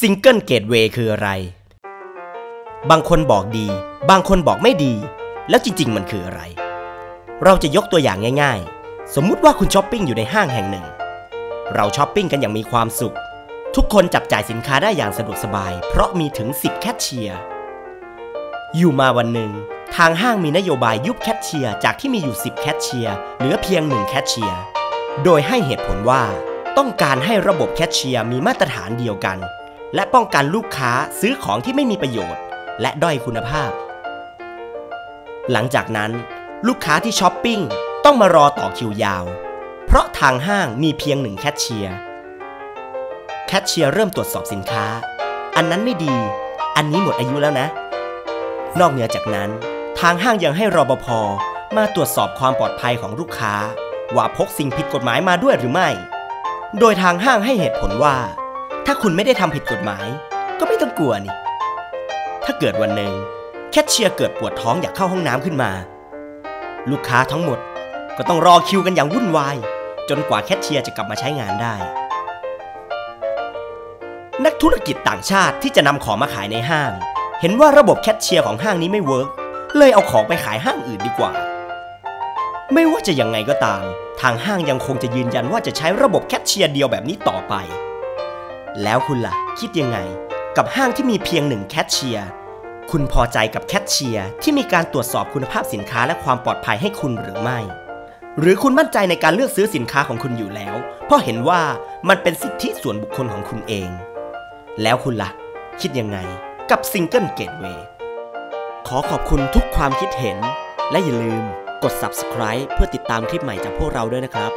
single gateway คืออะไร บางคนบอกดี บางคนบอกไม่ดี แล้วจริง ๆ มันคืออะไร เราจะยกตัวอย่างง่าย ๆ สมมุติว่าคุณช้อปปิ้งอยู่ในห้างแห่งหนึ่ง เราช้อปปิ้งกันอย่างมีความสุข ทุกคนจับจ่ายสินค้าได้อย่างสะดวกสบาย เพราะมีถึง 10 แคชเชียร์ อยู่มาวันหนึ่ง ทางห้างมีนโยบายยุบแคชเชียร์จากที่มีอยู่ 10 แคชเชียร์เหลือเพียง1แคชเชียร์ โดยให้เหตุผลว่า ต้องการให้ระบบแคชเชียร์มีมาตรฐานเดียวกัน และป้องกันลูกค้าซื้อของที่ไม่มีประโยชน์ และด้อยคุณภาพ หลังจากนั้น ลูกค้าที่ช้อปปิ้งต้องมารอต่อคิวยาว เพราะทางห้างมีเพียงหนึ่งแคชเชียร์แคชเชียร์เริ่มตรวจสอบสินค้า อันนั้นไม่ดี อันนี้หมดอายุแล้วนะ นอกเหนือจากนั้น ทางห้างยังให้รปภมาตรวจสอบความปลอดภัยของลูกค้า ว่าพกสิ่งผิดกฎหมายมาด้วยหรือไม่ โดยทางห้างให้เหตุผลว่า ถ้าคุณไม่ได้ทำผิดกฎหมาย ก็ไม่ต้องกลัวนี่ ถ้าเกิดวันหนึ่งแคชเชียร์เกิดปวดท้องอยากเข้าห้องน้ำขึ้นมา ลูกค้าทั้งหมดก็ต้องรอคิวกันอย่างวุ่นวาย จนกว่าแคชเชียร์จะกลับมาใช้งานได้ นักธุรกิจต่างชาติที่จะนำของมาขายในห้าง เห็นว่าระบบแคชเชียร์ของห้างนี้ไม่ work เลยเอาของไปขายห้างอื่นดีกว่า ไม่ว่าจะยังไงก็ตาม ทางห้างยังคงจะยืนยันว่าจะใช้ระบบแคชเชียร์เดียวแบบนี้ต่อไป แล้วคุณล่ะ คิดยังไง กับห้างที่มีเพียงหนึ่งแคชเชียร์ คุณพอใจกับแคชเชียร์ที่มีการตรวจสอบคุณภาพสินค้าและความปลอดภัยให้คุณหรือไม่ หรือคุณมั่นใจในการเลือกซื้อสินค้าของคุณอยู่แล้ว เพราะเห็นว่ามันเป็นสิทธิส่วนบุคคลของคุณเอง แล้วคุณล่ะ คิดยังไงกับ single gateway ขอขอบคุณทุกความคิดเห็น และอย่าลืมกด subscribe เพื่อติดตามคลิปใหม่จากพวกเราด้วยนะครับ